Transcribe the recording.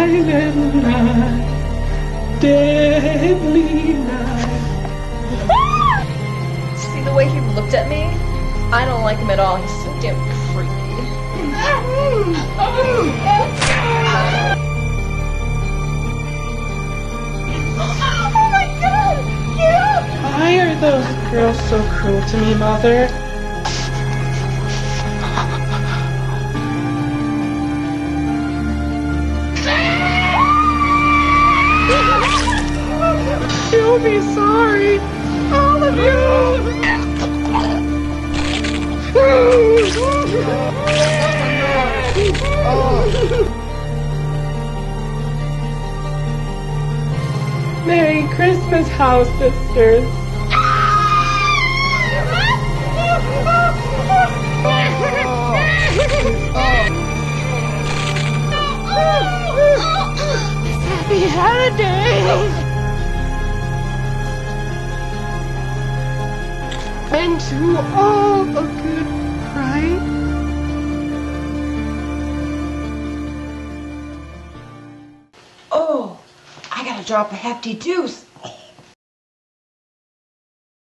silent night, deadly night. See the way he looked at me? I don't like him at all. He's so damn creepy. Why are those girls so cruel to me, Mother? You'll be sorry, all of you. Merry Christmas, house sisters. Happy holidays! And to all a good night. Oh, I gotta drop a hefty deuce.